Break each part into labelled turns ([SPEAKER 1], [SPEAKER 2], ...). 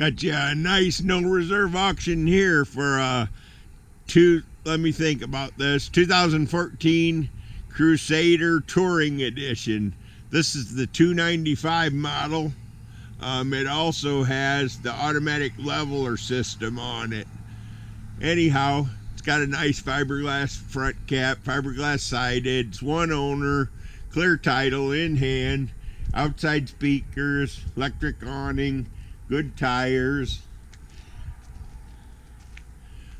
[SPEAKER 1] Got you a nice no reserve auction here for uh two let me think about this 2014 Crusader Touring Edition. This is the 295 model. Um, it also has the automatic leveler system on it. Anyhow, it's got a nice fiberglass front cap, fiberglass sided. It's one owner, clear title in hand, outside speakers, electric awning, good tires,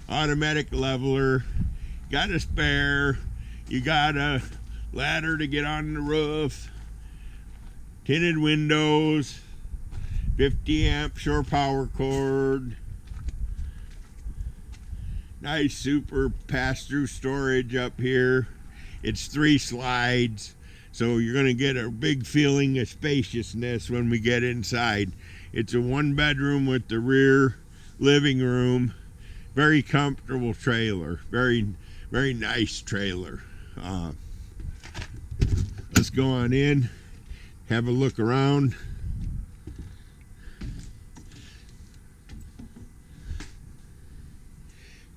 [SPEAKER 1] automatic leveler, got a spare, you got a ladder to get on the roof, tinted windows, 50 amp shore power cord, nice super pass-through storage up here. It's three slides, so you're to get a big feeling of spaciousness when we get inside. It's a one bedroom with the rear living room. Very comfortable trailer. Very, very nice trailer. Uh, let's go on in, have a look around.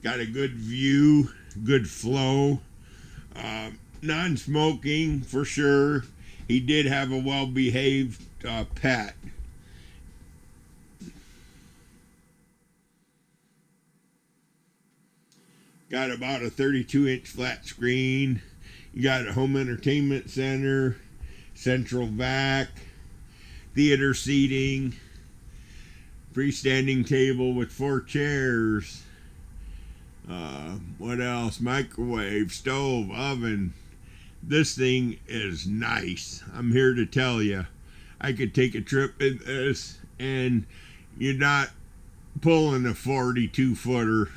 [SPEAKER 1] Got a good view, good flow. Uh, non-smoking for sure. He did have a well-behaved uh, pet. Got about a 32 inch flat screen. You got a home entertainment center, central vac, theater seating, freestanding table with four chairs. Uh, what else? Microwave, stove, oven. This thing is nice. I'm here to tell you. I could take a trip in this and you're not pulling a 42 footer.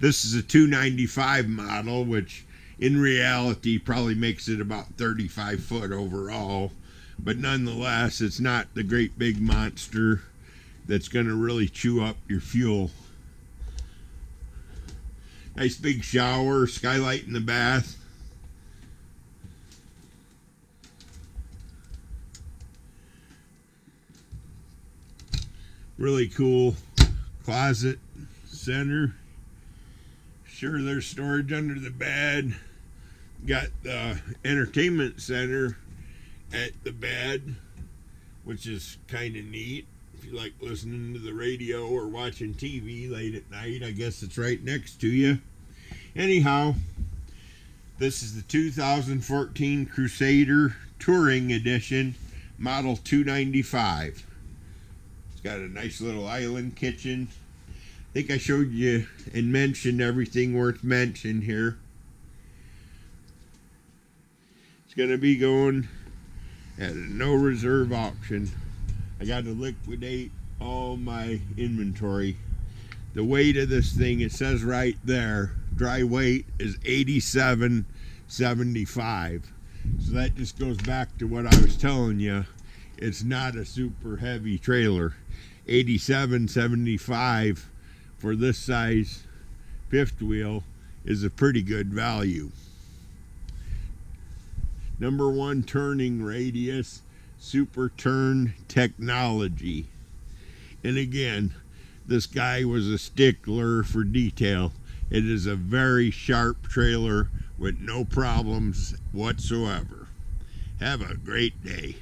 [SPEAKER 1] This is a 295 model, which in reality probably makes it about 35 foot overall. But nonetheless, it's not the great big monster that's going to really chew up your fuel. Nice big shower, skylight in the bath. Really cool closet center. Sure, there's storage under the bed. Got the entertainment center at the bed, which is kind of neat. If you like listening to the radio or watching TV late at night, I guess it's right next to you. Anyhow, this is the 2014 Crusader Touring Edition, model 295. It's got a nice little island kitchen. I think I showed you and mentioned everything worth mention here. It's going to be going at a no reserve auction. I got to liquidate all my inventory. The weight of this thing, it says right there, dry weight is 87.75. So that just goes back to what I was telling you. It's not a super heavy trailer. 87.75 for this size fifth wheel is a pretty good value. Number one turning radius, super turn technology. And again, this guy was a stickler for detail. It is a very sharp trailer with no problems whatsoever. Have a great day.